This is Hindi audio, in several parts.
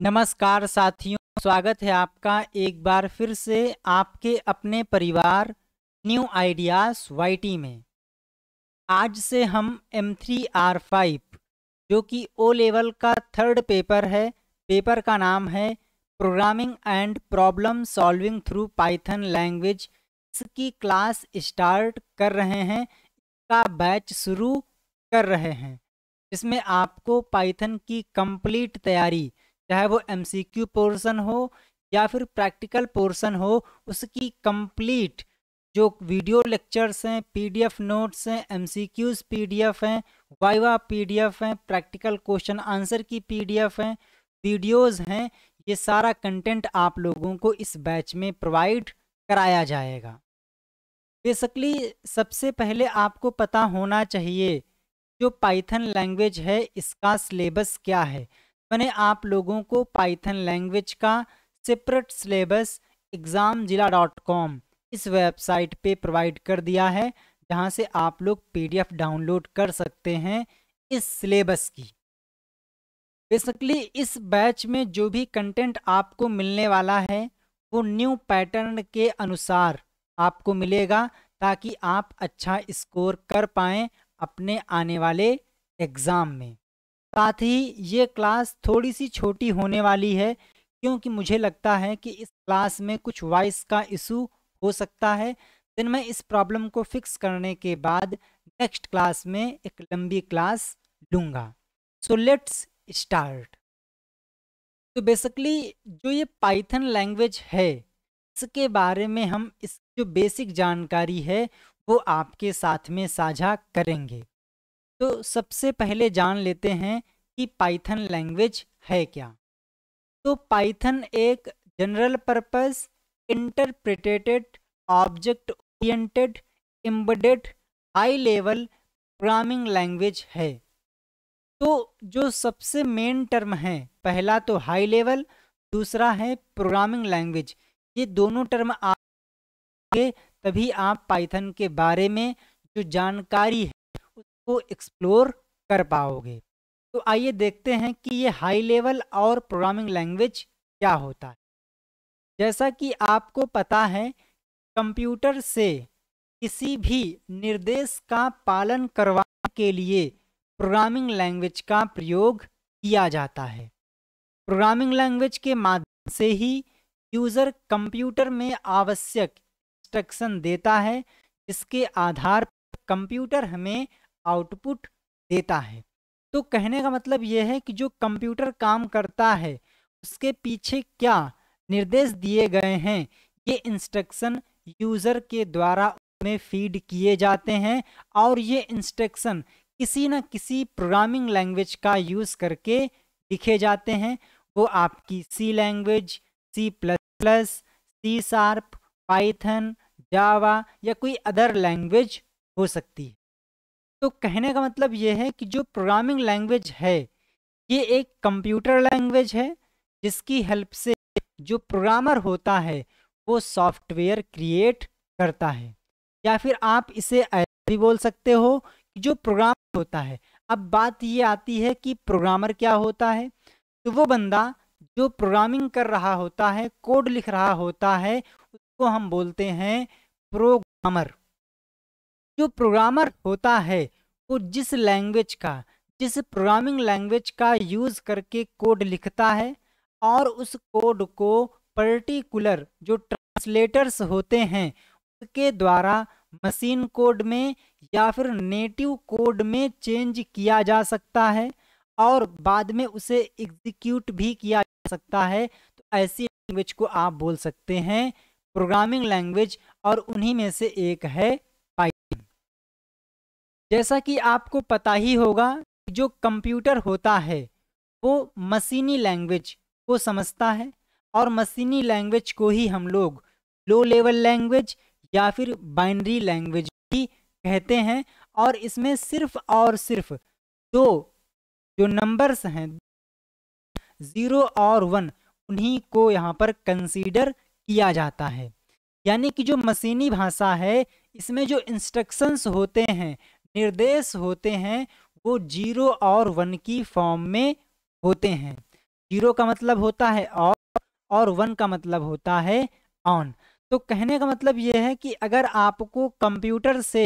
नमस्कार साथियों, स्वागत है आपका एक बार फिर से आपके अपने परिवार न्यू आइडियाज़ वाईटी में। आज से हम एम थ्री आर फाइव, जो कि ओ लेवल का थर्ड पेपर है पेपर का नाम है programming and problem solving through Python language इसकी क्लास स्टार्ट कर रहे हैं, इसका बैच शुरू कर रहे हैं। इसमें आपको पाइथन की कंप्लीट तैयारी चाहे वो एम सी क्यू पोर्सन हो या फिर प्रैक्टिकल पोर्सन हो, उसकी कंप्लीट जो वीडियो लेक्चर्स हैं पीडीएफ नोट्स हैं एमसीक्यूज पीडीएफ हैं वाइवा पीडीएफ हैं प्रैक्टिकल क्वेश्चन आंसर की पीडीएफ हैं वीडियोस हैं, ये सारा कंटेंट आप लोगों को इस बैच में प्रोवाइड कराया जाएगा। बेसिकली सबसे पहले आपको पता होना चाहिए जो पाइथन लैंग्वेज है, इसका सिलेबस क्या है। मैंने आप लोगों को पाइथन लैंग्वेज का separate syllabus exam Jila dot com इस वेबसाइट पे प्रोवाइड कर दिया है, जहाँ से आप लोग पीडीएफ डाउनलोड कर सकते हैं इस सिलेबस की। बेसिकली इस बैच में जो भी कंटेंट आपको मिलने वाला है, वो न्यू पैटर्न के अनुसार आपको मिलेगा, ताकि आप अच्छा स्कोर कर पाएँ अपने आने वाले एग्ज़ाम में। साथ ही ये क्लास थोड़ी सी छोटी होने वाली है, क्योंकि मुझे लगता है कि इस क्लास में कुछ वॉइस का इशू हो सकता है। दिन मैं इस प्रॉब्लम को फिक्स करने के बाद नेक्स्ट क्लास में एक लंबी क्लास लूँगा। सो लेट्स स्टार्ट तो बेसिकली जो ये पाइथन लैंग्वेज है, इसके बारे में हम इस जो बेसिक जानकारी है, वो आपके साथ में साझा करेंगे। तो सबसे पहले जान लेते हैं कि पाइथन लैंग्वेज है क्या। तो पाइथन एक general purpose, interpreted, object oriented, embedded, high level programming language है। तो जो सबसे मेन टर्म है, पहला तो हाई लेवल, दूसरा है प्रोग्रामिंग लैंग्वेज। ये दोनों टर्म आगे तभी आप पाइथन के बारे में जो जानकारी को एक्सप्लोर कर पाओगे। तो आइए देखते हैं कि ये हाई लेवल और प्रोग्रामिंग लैंग्वेज क्या होता है। जैसा कि आपको पता है कंप्यूटर से किसी भी निर्देश का पालन करवाने के लिए प्रोग्रामिंग लैंग्वेज का प्रयोग किया जाता है। प्रोग्रामिंग लैंग्वेज के माध्यम से ही यूज़र कंप्यूटर में आवश्यक इंस्ट्रक्शन देता है, जिसके आधार पर कंप्यूटर हमें आउटपुट देता है। तो कहने का मतलब यह है कि जो कंप्यूटर काम करता है, उसके पीछे क्या निर्देश दिए गए हैं? ये इंस्ट्रक्शन यूज़र के द्वारा में फ़ीड किए जाते हैं और ये इंस्ट्रक्शन किसी न किसी प्रोग्रामिंग लैंग्वेज का यूज़ करके लिखे जाते हैं। वो आपकी C language C plus plus C sharp Python Java या कोई अदर लैंग्वेज हो सकती है। तो कहने का मतलब ये है कि जो प्रोग्रामिंग लैंग्वेज है, ये एक कंप्यूटर लैंग्वेज है, जिसकी हेल्प से जो प्रोग्रामर होता है, वो सॉफ्टवेयर क्रिएट करता है। या फिर आप इसे भी बोल सकते हो कि जो प्रोग्राम होता है। अब बात ये आती है कि प्रोग्रामर क्या होता है? तो वो बंदा जो प्रोग्रामिंग कर रहा होता है कोड लिख रहा होता है, उसको हम बोलते हैं प्रोग्रामर जो प्रोग्रामर होता है, वो जिस लैंग्वेज का, जिस प्रोग्रामिंग लैंग्वेज का यूज़ करके कोड लिखता है और उस कोड को पर्टिकुलर जो ट्रांसलेटर्स होते हैं उसके द्वारा मशीन कोड में या फिर नेटिव कोड में चेंज किया जा सकता है और बाद में उसे एग्जीक्यूट भी किया जा सकता है। तो ऐसी लैंग्वेज को आप बोल सकते हैं प्रोग्रामिंग लैंग्वेज और उन्हीं में से एक है जैसा कि आपको पता ही होगा जो कंप्यूटर होता है, वो मशीनी लैंग्वेज को समझता है और मशीनी लैंग्वेज को ही हम लोग लो लेवल लैंग्वेज या फिर बाइनरी लैंग्वेज भी कहते हैं और इसमें सिर्फ़ और सिर्फ़ दो जो नंबर्स हैं ज़ीरो और वन उन्हीं को यहाँ पर कंसीडर किया जाता है। यानी कि जो मशीनी भाषा है, इसमें जो इंस्ट्रक्शंस होते हैं निर्देश होते हैं, वो ज़ीरो और वन की फॉर्म में होते हैं। ज़ीरो का मतलब होता है ऑफ़ और वन का मतलब होता है ऑन तो कहने का मतलब ये है कि अगर आपको कंप्यूटर से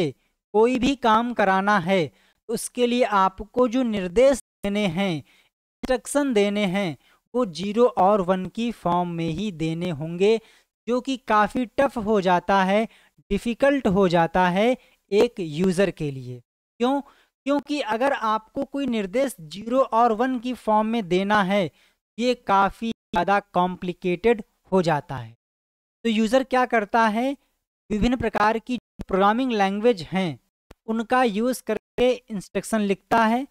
कोई भी काम कराना है तो उसके लिए आपको जो निर्देश देने हैं इंस्ट्रक्शन देने हैं, वो ज़ीरो और वन की फॉर्म में ही देने होंगे, जो कि काफ़ी टफ हो जाता है डिफ़िकल्ट हो जाता है एक यूज़र के लिए। क्यों? क्योंकि अगर आपको कोई निर्देश ज़ीरो और वन की फॉर्म में देना है, ये काफ़ी ज़्यादा कॉम्प्लिकेटेड हो जाता है। तो यूज़र क्या करता है? विभिन्न प्रकार की प्रोग्रामिंग लैंग्वेज हैं, उनका यूज़ करके इंस्ट्रक्शन लिखता है।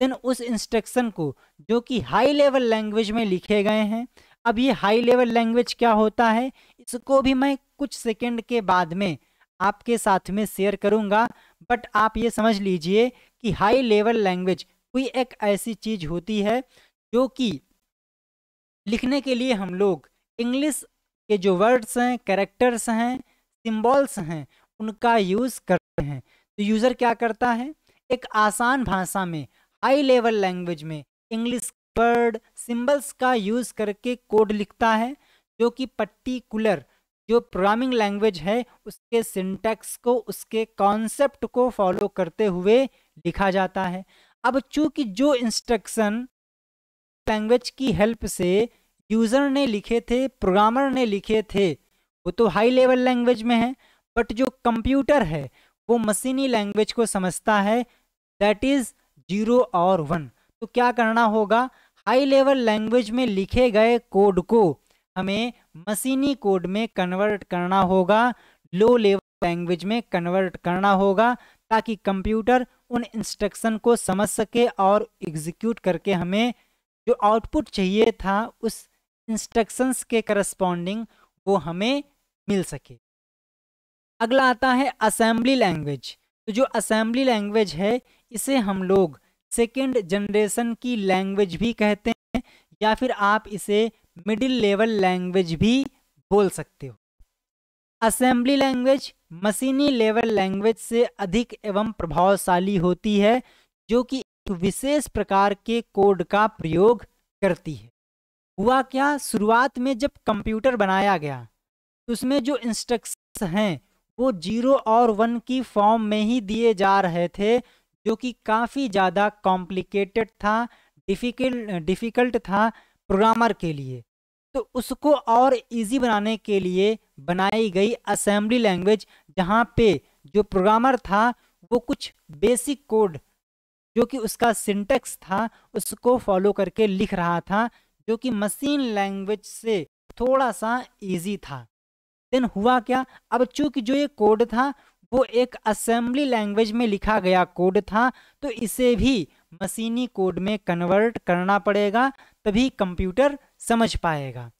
देन उस इंस्ट्रक्शन को, जो कि हाई लेवल लैंग्वेज में लिखे गए हैं, अब ये हाई लेवल लैंग्वेज क्या होता है? इसको भी मैं कुछ सेकंड के बाद में आपके साथ में शेयर करूँगा बट आप ये समझ लीजिए कि हाई लेवल लैंग्वेज कोई एक ऐसी चीज़ होती है जो कि लिखने के लिए हम लोग इंग्लिश के जो वर्ड्स हैं कैरेक्टर्स हैं सिंबल्स हैं, उनका यूज़ करते हैं। तो यूज़र क्या करता है? एक आसान भाषा में हाई लेवल लैंग्वेज में इंग्लिश वर्ड सिंबल्स का यूज़ करके कोड लिखता है, जो कि पर्टिकुलर जो प्रोग्रामिंग लैंग्वेज है, उसके सिंटेक्स को, उसके कॉन्सेप्ट को फॉलो करते हुए लिखा जाता है। अब चूँकि जो इंस्ट्रक्शन लैंग्वेज की हेल्प से यूज़र ने लिखे थे प्रोग्रामर ने लिखे थे, वो तो हाई लेवल लैंग्वेज में है बट जो कंप्यूटर है, वो मशीनी लैंग्वेज को समझता है दैट इज़ ज़ीरो और वन तो क्या करना होगा? हाई लेवल लैंग्वेज में लिखे गए कोड को हमें मशीनी कोड में कन्वर्ट करना होगा, लो लेवल लैंग्वेज में कन्वर्ट करना होगा, ताकि कंप्यूटर उन इंस्ट्रक्शन को समझ सके और एग्जीक्यूट करके हमें जो आउटपुट चाहिए था उस इंस्ट्रक्शंस के करस्पॉन्डिंग वो हमें मिल सके। अगला आता है असेंबली लैंग्वेज। तो जो असेंबली लैंग्वेज है, इसे हम लोग सेकेंड जनरेशन की लैंग्वेज भी कहते हैं, या फिर आप इसे मिडिल लेवल लैंग्वेज भी बोल सकते हो। असेंबली लैंग्वेज मशीनी लेवल लैंग्वेज से अधिक एवं प्रभावशाली होती है, जो कि एक विशेष प्रकार के कोड का प्रयोग करती है। हुआ क्या? शुरुआत में जब कंप्यूटर बनाया गया तो उसमें जो इंस्ट्रक्शन हैं, वो ज़ीरो और वन की फॉर्म में ही दिए जा रहे थे, जो कि काफ़ी ज़्यादा कॉम्प्लिकेटेड था डिफ़िकल्ट डिफ़िकल्ट था प्रोग्रामर के लिए। तो उसको और इजी बनाने के लिए बनाई गई असेंबली लैंग्वेज जहाँ पे जो प्रोग्रामर था, वो कुछ बेसिक कोड जो कि उसका सिंटेक्स था, उसको फॉलो करके लिख रहा था, जो कि मशीन लैंग्वेज से थोड़ा सा इजी था। देन हुआ क्या? अब चूँकि जो ये कोड था, वो एक असेंबली लैंग्वेज में लिखा गया कोड था तो इसे भी मशीनी कोड में कन्वर्ट करना पड़ेगा, तभी कंप्यूटर समझ पाएगा।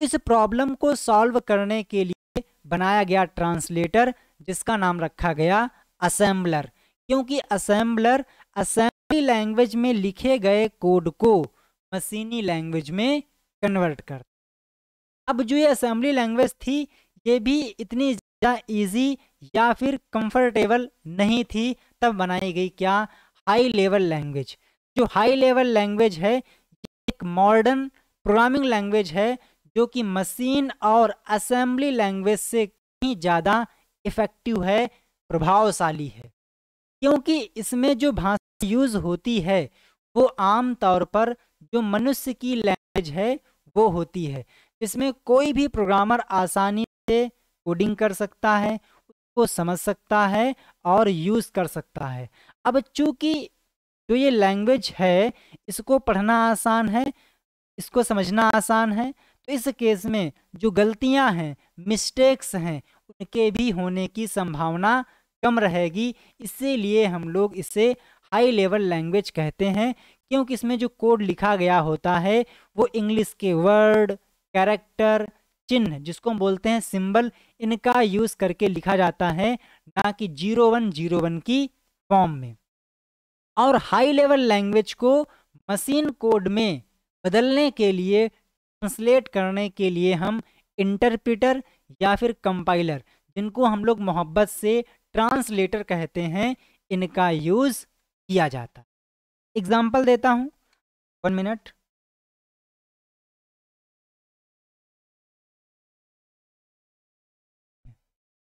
इस प्रॉब्लम को सॉल्व करने के लिए बनाया गया ट्रांसलेटर, जिसका नाम रखा गया असेंबलर, क्योंकि असेंबलर असेंबली लैंग्वेज में लिखे गए कोड को मशीनी लैंग्वेज में कन्वर्ट कर। अब जो ये असेंबली लैंग्वेज थी, ये भी इतनी ज़्यादा ईजी या फिर कंफर्टेबल नहीं थी, तब बनाई गई क्या? High level language. जो हाई लेवल लैंग्वेज है, एक मॉडर्न प्रोग्रामिंग लैंग्वेज है, जो कि मशीन और असेंबली लैंग्वेज से कहीं ज़्यादा इफ़ेक्टिव है, प्रभावशाली है। क्योंकि इसमें जो भाषा यूज़ होती है, वो आम तौर पर जो मनुष्य की लैंग्वेज है, वो होती है। इसमें कोई भी प्रोग्रामर आसानी से कोडिंग कर सकता है को समझ सकता है और यूज़ कर सकता है। अब चूँकि जो ये लैंग्वेज है, इसको पढ़ना आसान है, इसको समझना आसान है तो इस केस में जो गलतियाँ हैं मिस्टेक्स हैं, उनके भी होने की संभावना कम रहेगी। इसीलिए हम लोग इसे हाई लेवल लैंग्वेज कहते हैं, क्योंकि इसमें जो कोड लिखा गया होता है, वो इंग्लिश के वर्ड कैरेक्टर चिन्ह, जिसको हम बोलते हैं सिंबल, इनका यूज़ करके लिखा जाता है, ना कि ज़ीरो वन ज़ीरो वन की फॉर्म में। और हाई लेवल लैंग्वेज को मशीन कोड में बदलने के लिए, ट्रांसलेट करने के लिए हम इंटरप्रिटर या फिर कंपाइलर, जिनको हम लोग मोहब्बत से ट्रांसलेटर कहते हैं, इनका यूज़ किया जाता एग्ज़ाम्पल देता हूँ। One minute.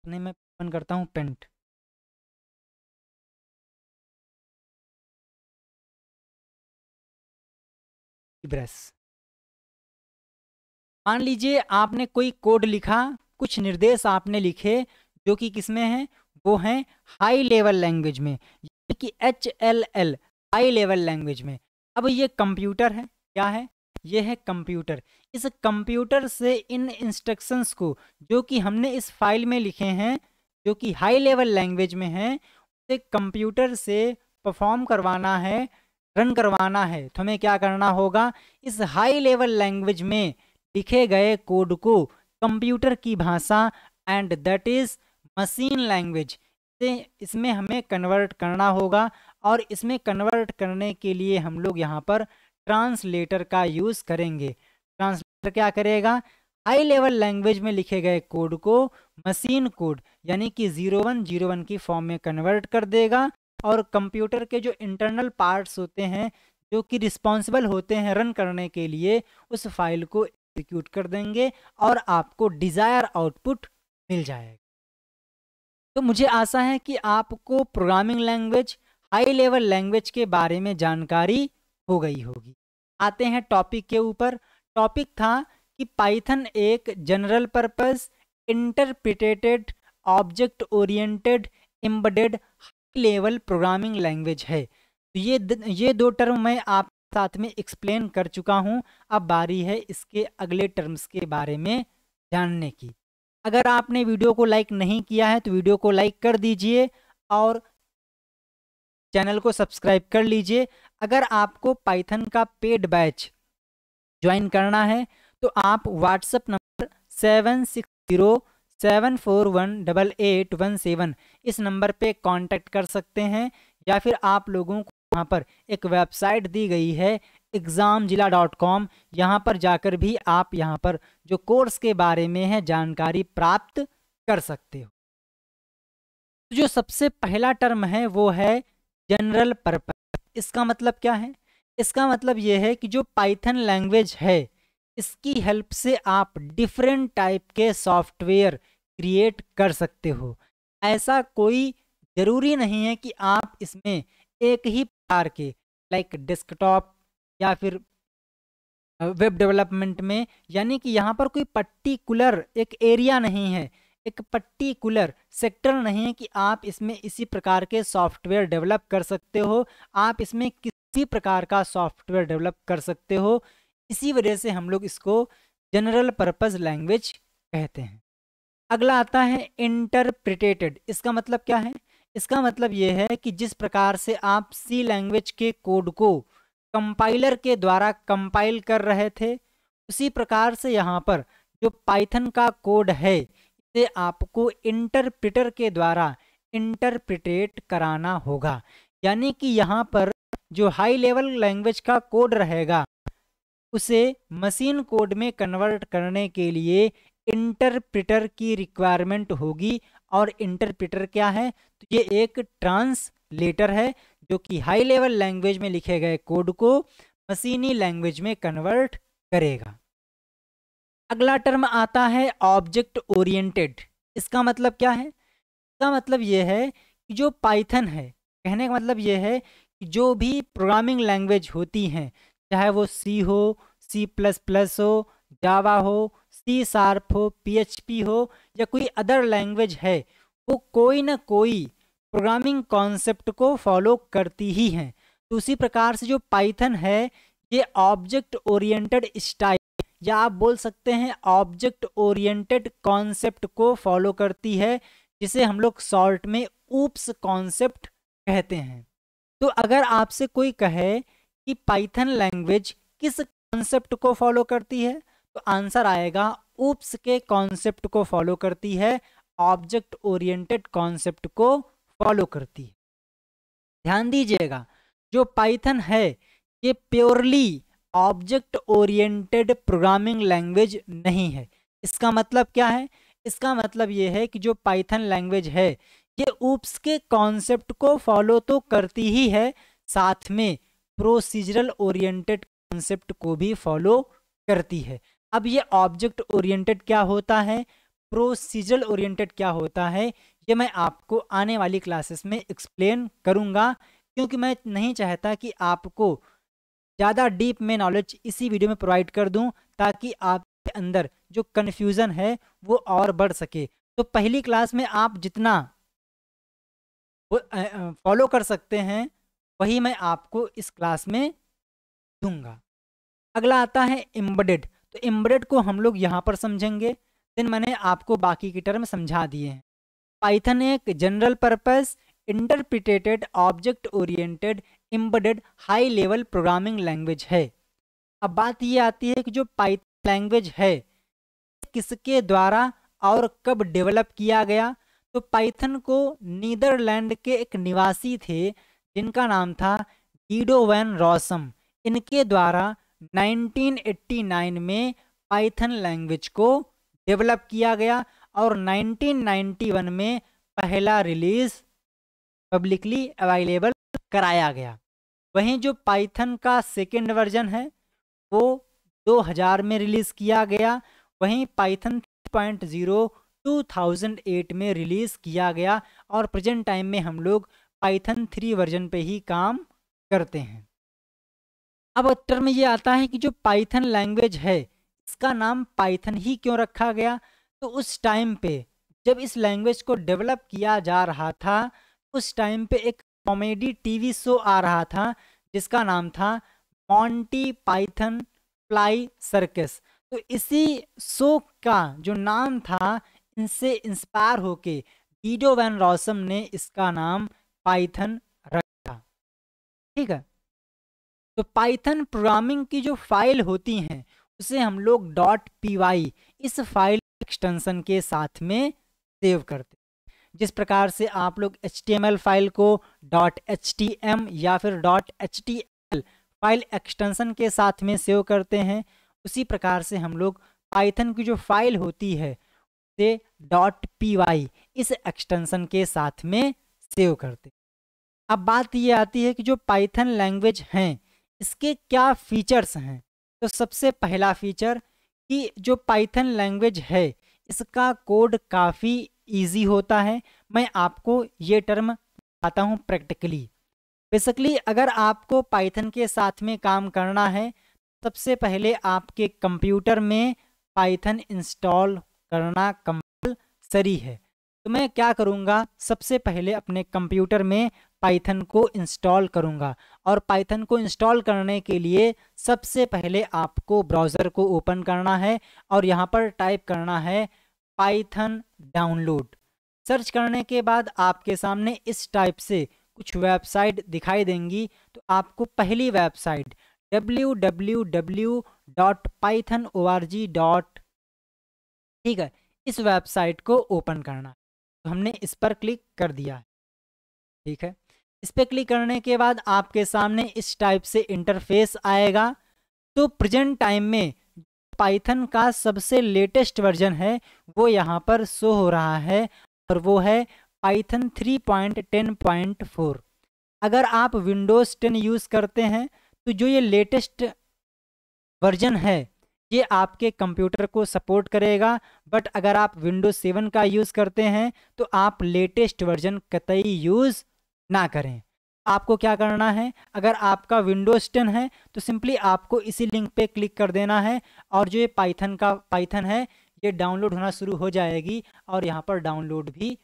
अपने मैं ओपन करता हूँ पेंट। ब्रश। मान लीजिए आपने कोई कोड लिखा, कुछ निर्देश आपने लिखे, जो कि किसमें हैं? वो हैं हाई लेवल लैंग्वेज में, यानी कि H L L high level language में। अब ये कंप्यूटर है, क्या है? ये है कंप्यूटर। इस कंप्यूटर से इन इंस्ट्रक्शंस को, जो कि हमने इस फ़ाइल में लिखे हैं, जो कि हाई लेवल लैंग्वेज में हैं, उसे कंप्यूटर से परफॉर्म करवाना है रन करवाना है। तो हमें क्या करना होगा? इस हाई लेवल लैंग्वेज में लिखे गए कोड को कंप्यूटर की भाषा and that is machine language से इसमें हमें कन्वर्ट करना होगा, और इसमें कन्वर्ट करने के लिए हम लोग यहाँ पर ट्रांसलेटर का यूज़ करेंगे। ट्रांसलेटर क्या करेगा? हाई लेवल लैंग्वेज में लिखे गए कोड को मशीन कोड, यानी कि ज़ीरो वन ज़ीरो वन की फॉर्म में कन्वर्ट कर देगा और कंप्यूटर के जो इंटरनल पार्ट्स होते हैं, जो कि रिस्पॉन्सिबल होते हैं रन करने के लिए, उस फ़ाइल को एग्जीक्यूट कर देंगे और आपको डिज़ायर आउटपुट मिल जाएगा। तो मुझे आशा है कि आपको programming language, high level language के बारे में जानकारी हो गई होगी। आते हैं टॉपिक के ऊपर। टॉपिक था कि पाइथन एक general purpose interpreted object oriented embedded high level programming language है। तो ये ये दो टर्म मैं आप साथ में एक्सप्लेन कर चुका हूँ। अब बारी है इसके अगले टर्म्स के बारे में जानने की। अगर आपने वीडियो को लाइक नहीं किया है तो वीडियो को लाइक कर दीजिए और चैनल को सब्सक्राइब कर लीजिए। अगर आपको पाइथन का पेड बैच ज्वाइन करना है तो आप WhatsApp number seven six zero seven four one double eight one seven इस नंबर पे कांटेक्ट कर सकते हैं, या फिर आप लोगों को यहाँ पर एक वेबसाइट दी गई है एग्ज़ाम जिला डॉट कॉम यहाँ पर जाकर भी आप यहाँ पर जो कोर्स के बारे में है, जानकारी प्राप्त कर सकते हो। तो जो सबसे पहला टर्म है, वो है जनरल पर्पज इसका मतलब क्या है? इसका मतलब ये है कि जो पाइथन लैंग्वेज है, इसकी हेल्प से आप डिफरेंट टाइप के सॉफ्टवेयर क्रिएट कर सकते हो। ऐसा कोई ज़रूरी नहीं है कि आप इसमें एक ही प्रकार के लाइक डेस्कटॉप या फिर वेब डेवलपमेंट में, यानी कि यहाँ पर कोई पर्टिकुलर एक एरिया नहीं है। एक पर्टिकुलर सेक्टर नहीं है कि आप इसमें इसी प्रकार के सॉफ्टवेयर डेवलप कर सकते हो, आप इसमें किसी प्रकार का सॉफ्टवेयर डेवलप कर सकते हो। इसी वजह से हम लोग इसको जनरल पर्पज़ लैंग्वेज कहते हैं। अगला आता है इंटरप्रिटेटेड। इसका मतलब क्या है? इसका मतलब ये है कि जिस प्रकार से आप सी लैंग्वेज के कोड को कंपाइलर के द्वारा कंपाइल कर रहे थे, उसी प्रकार से यहाँ पर जो पाइथन का कोड है इसे आपको इंटरप्रिटर के द्वारा इंटरप्रिटेट कराना होगा। यानी कि यहाँ पर जो हाई लेवल लैंग्वेज का कोड रहेगा, उसे मशीन कोड में कन्वर्ट करने के लिए इंटरप्रिटर की रिक्वायरमेंट होगी। और इंटरप्रिटर क्या है? तो ये एक ट्रांसलेटर है, जो कि हाई लेवल लैंग्वेज में लिखे गए कोड को मशीनी लैंग्वेज में कन्वर्ट करेगा। अगला टर्म आता है ऑब्जेक्ट ओरिएंटेड इसका मतलब क्या है? इसका मतलब यह है कि जो पाइथन है, कहने का मतलब यह है कि जो भी प्रोग्रामिंग लैंग्वेज होती हैं, चाहे वो सी हो सी प्लस प्लस हो जावा हो सी शार्प हो पीएचपी हो, या कोई अदर लैंग्वेज है, वो कोई ना कोई प्रोग्रामिंग कॉन्सेप्ट को फॉलो करती ही हैं। तो उसी प्रकार से जो पाइथन है, ये ऑब्जेक्ट ओरिएंटेड स्टाइल या आप बोल सकते हैं ऑब्जेक्ट ओरिएंटेड कॉन्सेप्ट को फॉलो करती है, जिसे हम लोग शॉर्ट में ऊप्स कॉन्सेप्ट कहते हैं। तो अगर आपसे कोई कहे कि पाइथन लैंग्वेज किस कॉन्सेप्ट को फॉलो करती है तो आंसर आएगा ऊप्स के कॉन्सेप्ट को फॉलो करती है ऑब्जेक्ट ओरिएंटेड कॉन्सेप्ट को फॉलो करती है। ध्यान दीजिएगा, जो पाइथन है, ये purely object oriented programming language नहीं है। इसका मतलब क्या है? इसका मतलब ये है कि जो पाइथन लैंग्वेज है, ये ऊप्स के कॉन्सेप्ट को फॉलो तो करती ही है, साथ में प्रोसीजरल ओरिएंटेड कॉन्सेप्ट को भी फॉलो करती है। अब ये ऑब्जेक्ट ओरिएंटेड क्या होता है? प्रोसीजरल ओरिएंटेड क्या होता है? ये मैं आपको आने वाली क्लासेस में एक्सप्लेन करूँगा, क्योंकि मैं नहीं चाहता कि आपको ज़्यादा डीप में नॉलेज इसी वीडियो में प्रोवाइड कर दूँ ताकि आपके अंदर जो कन्फ्यूज़न है वो और बढ़ सके। तो पहली क्लास में आप जितना फॉलो कर सकते हैं, वही मैं आपको इस क्लास में दूँगा। अगला आता है एम्बेडेड। तो एम्बेडेड को हम लोग यहाँ पर समझेंगे। देन मैंने आपको बाकी की टर्म समझा दिए हैं। पाइथन एक general purpose, interpreted, object oriented embedded high level programming language है। अब बात ये आती है कि जो पाइथन लैंग्वेज है, किसके द्वारा और कब डेवलप किया गया? तो पाइथन को नीदरलैंड के एक निवासी थे, जिनका नाम था गीडो वैन रॉसम इनके द्वारा 1989 में पाइथन लैंग्वेज को डेवलप किया गया और 1991 में पहला रिलीज़ पब्लिकली अवेलेबल कराया गया। वहीं जो पाइथन का सेकेंड वर्जन है, वो 2000 में रिलीज़ किया गया। वहीं पाइथन 3.0 2008 में रिलीज़ किया गया और प्रेजेंट टाइम में हम लोग पाइथन 3 वर्जन पे ही काम करते हैं। अब उत्तर में ये आता है कि जो पाइथन लैंग्वेज है, इसका नाम पाइथन ही क्यों रखा गया? तो उस टाइम पे जब इस लैंग्वेज को डेवलप किया जा रहा था, उस टाइम पे एक कॉमेडी टीवी शो आ रहा था, जिसका नाम था मॉन्टी पाइथन फ्लाई सर्कस तो इसी शो का जो नाम था, इनसे इंस्पायर होके डीडो वैन रॉसम ने इसका नाम पाइथन रखा। ठीक है? तो पाइथन प्रोग्रामिंग की जो फ़ाइल होती हैं, उसे हम लोग डॉट पी इस फ़ाइल एक्सटेंशन के साथ में सेव करते जिस प्रकार से आप लोग एल फ़ाइल को. डॉट एच या फिर. डॉट एच फ़ाइल एक्सटेंशन के साथ में सेव करते हैं, उसी प्रकार से हम लोग पाइथन की जो फ़ाइल होती है, उसे. डॉट पी इस एक्सटेंशन के साथ में सेव करते अब बात ये आती है कि जो पाइथन लैंग्वेज हैं, इसके क्या फीचर्स हैं? तो सबसे पहला फीचर कि जो पाइथन लैंग्वेज है, इसका कोड काफ़ी इजी होता है। मैं आपको ये टर्म बताता हूँ प्रैक्टिकली बेसिकली अगर आपको पाइथन के साथ में काम करना है, सबसे पहले आपके कंप्यूटर में पाइथन इंस्टॉल करना कंपलसरी है। तो मैं क्या करूँगा? सबसे पहले अपने कंप्यूटर में पाइथन को इंस्टॉल करूँगा। और पाइथन को इंस्टॉल करने के लिए सबसे पहले आपको ब्राउज़र को ओपन करना है और यहाँ पर टाइप करना है पाइथन डाउनलोड सर्च करने के बाद आपके सामने इस टाइप से कुछ वेबसाइट दिखाई देंगी तो आपको पहली वेबसाइट www.python.org. ठीक है, इस वेबसाइट को ओपन करना तो हमने इस पर क्लिक कर दिया ठीक है इस पर क्लिक करने के बाद आपके सामने इस टाइप से इंटरफेस आएगा तो प्रेजेंट टाइम में पाइथन का सबसे लेटेस्ट वर्जन है, वो यहाँ पर शो हो रहा है और वो है पाइथन 3.10.4 अगर आप विंडोज़ 10 यूज़ करते हैं तो जो ये लेटेस्ट वर्जन है, ये आपके कंप्यूटर को सपोर्ट करेगा, बट अगर आप विंडोज़ सेवन का यूज़ करते हैं तो आप लेटेस्ट वर्जन कतई यूज़ ना करें। आपको क्या करना है? अगर आपका विंडोज़ टेन है तो सिंपली आपको इसी लिंक पे क्लिक कर देना है और जो ये पाइथन का पाइथन है, ये डाउनलोड होना शुरू हो जाएगी और यहाँ पर डाउनलोड भी।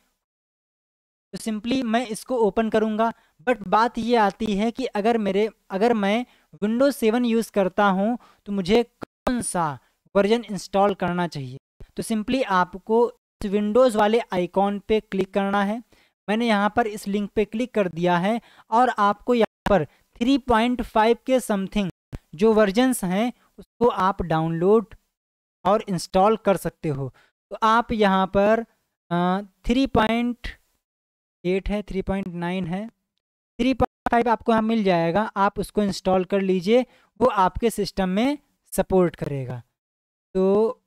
तो सिंपली मैं इसको ओपन करूँगा बट बात ये आती है कि अगर मेरे, अगर मैं विंडोज़ सेवन यूज़ करता हूँ तो मुझे कौन सा वर्जन इंस्टॉल करना चाहिए? तो सिंपली आपको विंडोज़ वाले आइकॉन पे क्लिक करना है। मैंने यहाँ पर इस लिंक पे क्लिक कर दिया है और आपको यहाँ पर 3.5 के समथिंग जो वर्जन्स हैं, उसको आप डाउनलोड और इंस्टॉल कर सकते हो। तो आप यहाँ पर थ्री पॉइंट एट है थ्री पॉइंट नाइन है। थ्री पॉइंट फाइव आपको यहाँ मिल जाएगा, आप उसको इंस्टॉल कर लीजिए, वो आपके सिस्टम में सपोर्ट करेगा। तो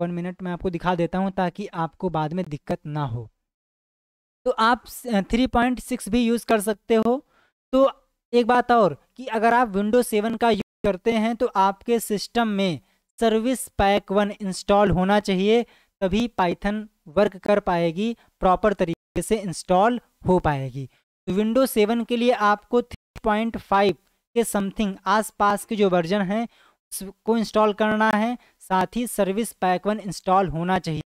वन मिनट मैं आपको दिखा देता हूँ ताकि आपको बाद में दिक्कत ना हो। तो आप थ्री पॉइंट सिक्स भी यूज़ कर सकते हो। तो एक बात और कि अगर आप विंडो सेवन का यूज़ करते हैं तो आपके सिस्टम में सर्विस पैक वन इंस्टॉल होना चाहिए, तभी पाइथन वर्क कर पाएगी प्रॉपर तरीके से इंस्टॉल हो पाएगी। तो विंडो सेवन के लिए आपको 3.5 के समथिंग आसपास के जो वर्जन हैं, उसको इंस्टॉल करना है, साथ ही सर्विस पैक वन इंस्टॉल होना चाहिए।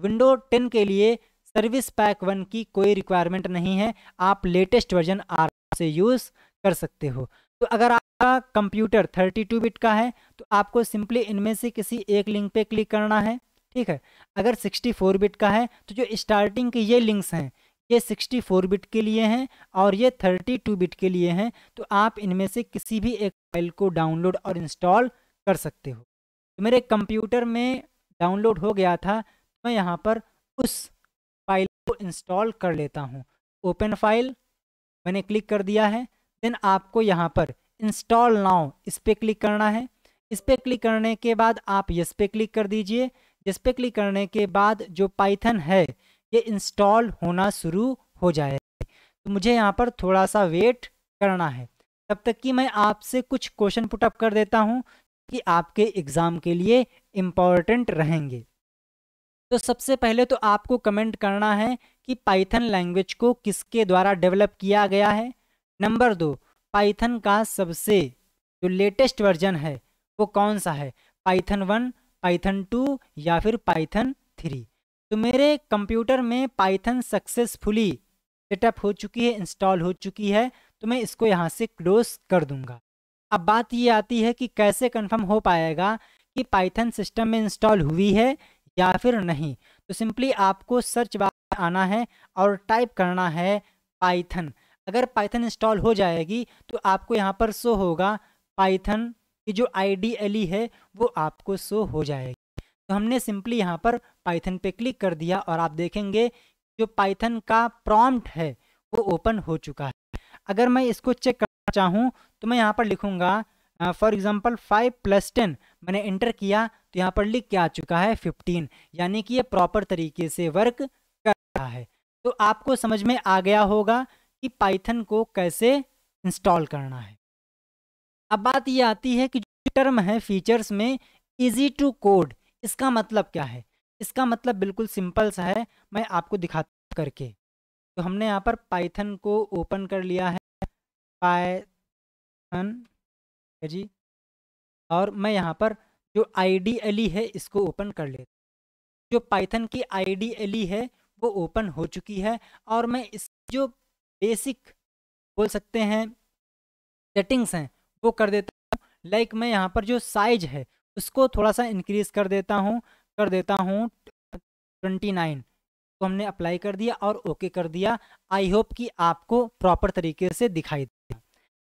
विंडो टेन के लिए सर्विस पैक वन की कोई रिक्वायरमेंट नहीं है। आप लेटेस्ट वर्जन आर से यूज़ कर सकते हो। तो अगर आपका कंप्यूटर 32 बिट का है तो आपको सिंपली इनमें से किसी एक लिंक पे क्लिक करना है। ठीक है? अगर 64 बिट का है तो जो स्टार्टिंग के ये लिंक्स हैं, ये 64 बिट के लिए हैं और ये 32 बिट के लिए हैं तो आप इनमें से किसी भी एक फ़ाइल को डाउनलोड और इंस्टॉल कर सकते हो। तो मेरे कंप्यूटर में डाउनलोड हो गया था तो मैं यहाँ पर उस को इंस्टॉल कर लेता हूँ। ओपन फ़ाइल मैंने क्लिक कर दिया है। देन आपको यहाँ पर इंस्टॉल नाउ इस पर क्लिक करना है। इस पर क्लिक करने के बाद आप यस पे क्लिक कर दीजिए। जिस पे क्लिक करने के बाद जो पाइथन है, ये इंस्टॉल होना शुरू हो जाएगा तो मुझे यहाँ पर थोड़ा सा वेट करना है। तब तक कि मैं आपसे कुछ क्वेश्चन पुटअप कर देता हूँ कि आपके एग्ज़ाम के लिए इंपॉर्टेंट रहेंगे। तो सबसे पहले तो आपको कमेंट करना है कि पाइथन लैंग्वेज को किसके द्वारा डेवलप किया गया है? नंबर दो पाइथन का सबसे जो लेटेस्ट वर्जन है, वो कौन सा है? पाइथन वन पाइथन टू या फिर पाइथन थ्री तो मेरे कंप्यूटर में पाइथन सक्सेसफुली सेटअप हो चुकी है इंस्टॉल हो चुकी है तो मैं इसको यहाँ से क्लोज कर दूँगा। अब बात ये आती है कि कैसे कंफर्म हो पाएगा कि पाइथन सिस्टम में इंस्टॉल हुई है या फिर नहीं। तो सिंपली आपको सर्च बार आना है और टाइप करना है पाइथन अगर पाइथन इंस्टॉल हो जाएगी तो आपको यहाँ पर शो होगा पाइथन की जो आई e है, वो आपको शो हो जाएगी। तो हमने सिंपली यहाँ पर पाइथन पे क्लिक कर दिया और आप देखेंगे जो पाइथन का प्रॉम्प्ट है, वो ओपन हो चुका है। अगर मैं इसको चेक करना चाहूँ तो मैं यहाँ पर लिखूँगा for example five plus ten मैंने इंटर किया तो यहाँ पर लिख के आ चुका है फिफ्टीन यानी कि ये प्रॉपर तरीके से वर्क कर रहा है। तो आपको समझ में आ गया होगा कि पाइथन को कैसे इंस्टॉल करना है। अब बात ये आती है कि जो टर्म है फीचर्स में इजी टू कोड इसका मतलब क्या है? इसका मतलब बिल्कुल सिंपल सा है, मैं आपको दिखाता करके। तो हमने यहाँ पर पाइथन को ओपन कर लिया है। पाइथन जी। और मैं यहाँ पर जो आई है, इसको ओपन कर लेता जो पाइथन की आई है, वो ओपन हो चुकी है। और मैं इस जो बेसिक बोल सकते हैं सेटिंग्स हैं, वो कर देता हूँ। लाइक मैं यहाँ पर जो साइज़ है, उसको थोड़ा सा इंक्रीज़ कर देता हूँ, कर देता हूँ ट्वेंटी नाइन तो हमने अप्लाई कर दिया और ओके कर दिया। आई होप कि आपको प्रॉपर तरीके से दिखाई दे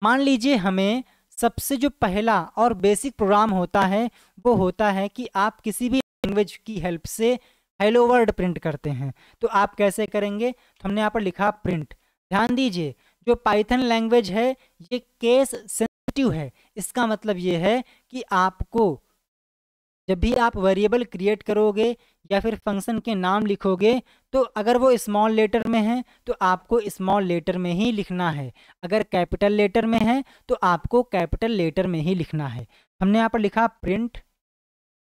मान लीजिए हमें सबसे जो पहला और बेसिक प्रोग्राम होता है, वो होता है कि आप किसी भी लैंग्वेज की हेल्प से हेलो वर्ड प्रिंट करते हैं। तो आप कैसे करेंगे? तो हमने यहाँ पर लिखा प्रिंट ध्यान दीजिए, जो पाइथन लैंग्वेज है, ये केस सेंसिटिव है। इसका मतलब ये है कि आपको जब भी आप वेरिएबल क्रिएट करोगे या फिर फ़ंक्शन के नाम लिखोगे तो अगर वो स्मॉल लेटर में है तो आपको स्मॉल लेटर में ही लिखना है। अगर कैपिटल लेटर में है तो आपको कैपिटल लेटर में ही लिखना है। हमने यहाँ पर लिखा प्रिंट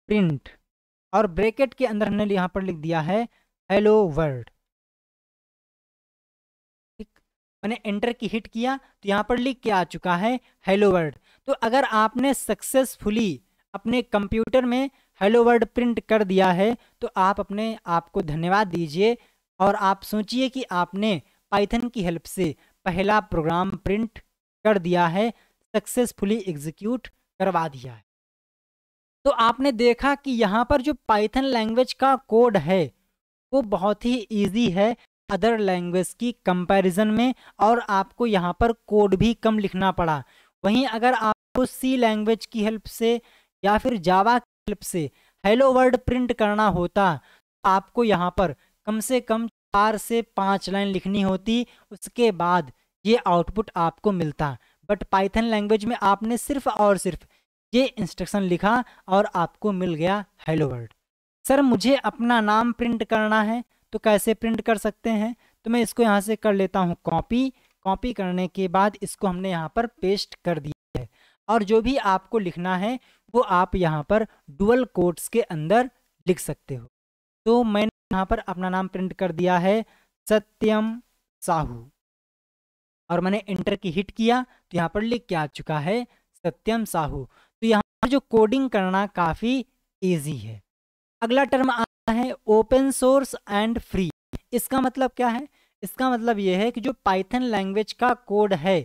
प्रिंट और ब्रैकेट के अंदर हमने यहाँ पर लिख दिया है हेलो वर्ल्ड मैंने एंटर की हिट किया तो यहाँ पर लिख के आ चुका है हेलो वर्ड तो अगर आपने सक्सेसफुली अपने कंप्यूटर में हेलो वर्ड प्रिंट कर दिया है तो आप अपने आप को धन्यवाद दीजिए और आप सोचिए कि आपने पाइथन की हेल्प से पहला प्रोग्राम प्रिंट कर दिया है, सक्सेसफुली एग्जीक्यूट करवा दिया है। तो आपने देखा कि यहाँ पर जो पाइथन लैंग्वेज का कोड है, वो बहुत ही ईजी है अदर लैंग्वेज की कंपैरिजन में और आपको यहाँ पर कोड भी कम लिखना पड़ा। वहीं अगर आपको सी लैंग्वेज की हेल्प से या फिर जावा की हेल्प से हेलो वर्ड प्रिंट करना होता तो आपको यहाँ पर कम से कम चार से पाँच लाइन लिखनी होती, उसके बाद ये आउटपुट आपको मिलता। बट पाइथन लैंग्वेज में आपने सिर्फ़ और सिर्फ़ ये इंस्ट्रक्शन लिखा और आपको मिल गया हेलो वर्ड सर मुझे अपना नाम प्रिंट करना है तो कैसे प्रिंट कर सकते हैं? तो मैं इसको यहाँ से कर लेता हूँ कॉपी कॉपी करने के बाद इसको हमने यहाँ पर पेस्ट कर दिया है। और जो भी आपको लिखना है वो आप यहाँ पर डुअल कोट्स के अंदर लिख सकते हो। तो मैंने यहाँ पर अपना नाम प्रिंट कर दिया है सत्यम साहू। और मैंने इंटर की हिट किया तो यहाँ पर लिख के आ चुका है सत्यम साहू। तो यहाँ पर जो कोडिंग करना काफ़ी इजी है। अगला टर्म आता है ओपन सोर्स एंड फ्री इसका मतलब क्या है? इसका मतलब यह है कि जो पाइथन लैंग्वेज का कोड है,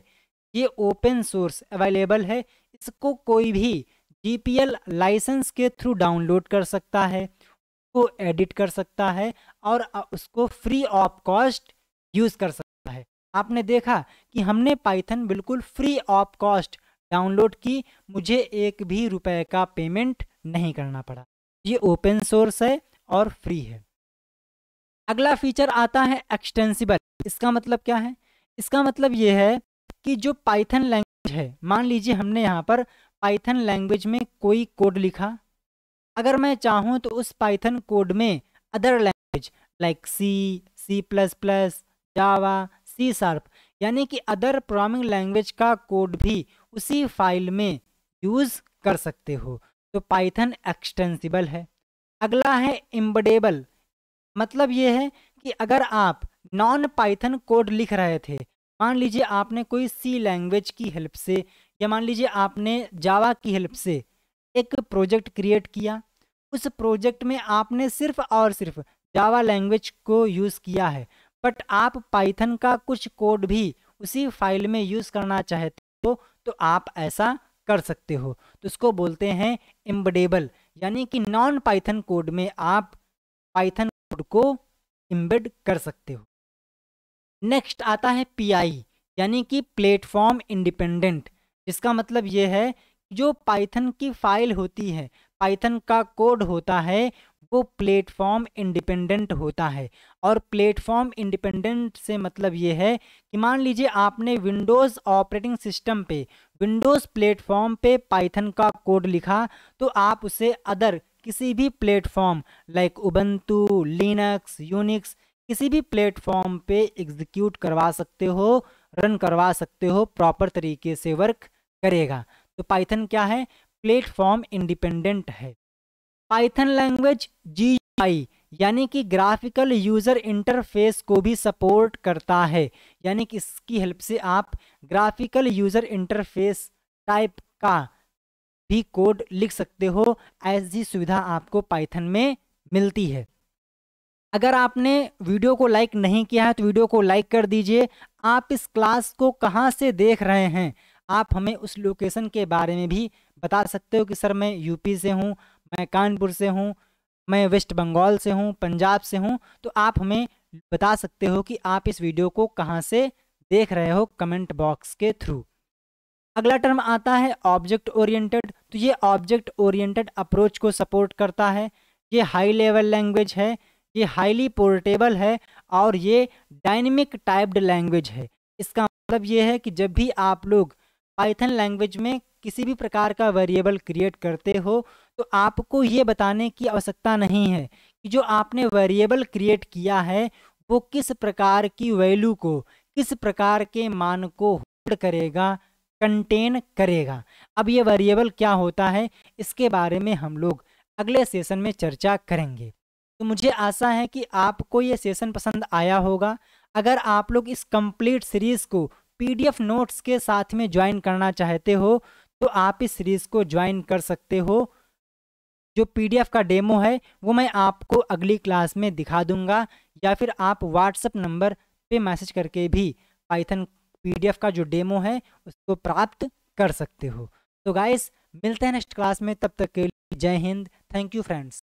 ये ओपन सोर्स अवेलेबल है। इसको कोई भी जीपीएल लाइसेंस के थ्रू डाउनलोड कर सकता है, उसको एडिट कर सकता है और उसको फ्री ऑफ़ कॉस्ट यूज़ कर सकता है। आपने देखा कि हमने पाइथन बिल्कुल फ्री ऑफ़ कॉस्ट डाउनलोड की, मुझे एक भी रुपए का पेमेंट नहीं करना पड़ा। ये ओपन सोर्स है और फ्री है। अगला फीचर आता है एक्सटेंसिबल इसका मतलब क्या है? इसका मतलब ये है कि जो पाइथन लैंग्वेज है, मान लीजिए हमने यहाँ पर पाइथन लैंग्वेज में कोई कोड लिखा? अगर मैं चाहूँ तो उस पाइथन कोड में other language like C C plus plus Java C sharp यानी कि अदर प्रोग्रामिंग लैंग्वेज का कोड भी उसी फ़ाइल में यूज़ कर सकते हो। तो पाइथन एक्सटेंसिबल है। अगला है इम्बडेबल मतलब ये है कि अगर आप नॉन पाइथन कोड लिख रहे थे, मान लीजिए आपने कोई सी लैंग्वेज की हेल्प से या मान लीजिए आपने जावा की हेल्प से एक प्रोजेक्ट क्रिएट किया, उस प्रोजेक्ट में आपने सिर्फ़ और सिर्फ़ जावा लैंग्वेज को यूज़ किया है बट आप पाइथन का कुछ कोड भी उसी फ़ाइल में यूज़ करना चाहते हो तो आप ऐसा कर सकते हो। तो उसको बोलते हैं इम्बडेबल यानी कि नॉन पाइथन कोड में आप पाइथन कोड को इम्बेड कर सकते हो। नेक्स्ट आता है पीआई यानी कि प्लेटफॉर्म इंडिपेंडेंट जिसका मतलब ये है जो पाइथन की फ़ाइल होती है, पाइथन का कोड होता है, वो प्लेटफॉर्म इंडिपेंडेंट होता है। और प्लेटफॉर्म इंडिपेंडेंट से मतलब ये है कि मान लीजिए आपने विंडोज़ ऑपरेटिंग सिस्टम पे, विंडोज़ प्लेटफॉर्म पे पाइथन का कोड लिखा तो आप उसे अदर किसी भी platform like Ubuntu Linux, Unix किसी भी प्लेटफॉर्म पे एग्जीक्यूट करवा सकते हो, रन करवा सकते हो, प्रॉपर तरीके से वर्क करेगा। तो पाइथन क्या है? प्लेटफॉर्म इंडिपेंडेंट है। पाइथन लैंग्वेज जी आई यानी कि ग्राफिकल यूज़र इंटरफेस को भी सपोर्ट करता है। यानी कि इसकी हेल्प से आप ग्राफिकल यूज़र इंटरफेस टाइप का भी कोड लिख सकते हो, ऐसी सुविधा आपको पाइथन में मिलती है। अगर आपने वीडियो को लाइक नहीं किया है तो वीडियो को लाइक कर दीजिए। आप इस क्लास को कहाँ से देख रहे हैं? आप हमें उस लोकेशन के बारे में भी बता सकते हो कि सर मैं यूपी से हूँ, मैं कानपुर से हूँ, मैं वेस्ट बंगाल से हूँ, पंजाब से हूँ तो आप हमें बता सकते हो कि आप इस वीडियो को कहाँ से देख रहे हो कमेंट बॉक्स के थ्रू। अगला टर्म आता है ऑब्जेक्ट ओरिएंटेड तो ये ऑब्जेक्ट ओरिएंटेड अप्रोच को सपोर्ट करता है। ये हाई लेवल लैंग्वेज है, ये हाईली पोर्टेबल है और ये डायनेमिक टाइप्ड लैंग्वेज है। इसका मतलब ये है कि जब भी आप लोग पाइथन लैंग्वेज में किसी भी प्रकार का वेरिएबल क्रिएट करते हो तो आपको ये बताने की आवश्यकता नहीं है कि जो आपने वेरिएबल क्रिएट किया है, वो किस प्रकार की वैल्यू को, किस प्रकार के मान को होल्ड करेगा कंटेन करेगा। अब ये वेरिएबल क्या होता है, इसके बारे में हम लोग अगले सेशन में चर्चा करेंगे। तो मुझे आशा है कि आपको ये सेशन पसंद आया होगा। अगर आप लोग इस कंप्लीट सीरीज़ को पीडीएफ नोट्स के साथ में ज्वाइन करना चाहते हो तो आप इस सीरीज़ को ज्वाइन कर सकते हो। जो पीडीएफ का डेमो है, वो मैं आपको अगली क्लास में दिखा दूँगा, या फिर आप व्हाट्सअप नंबर पे मैसेज करके भी पाइथन पीडीएफ का जो डेमो है, उसको प्राप्त कर सकते हो। तो गाइस, मिलते हैं नेक्स्ट क्लास में, तब तक के लिए जय हिंद। Thank you friends.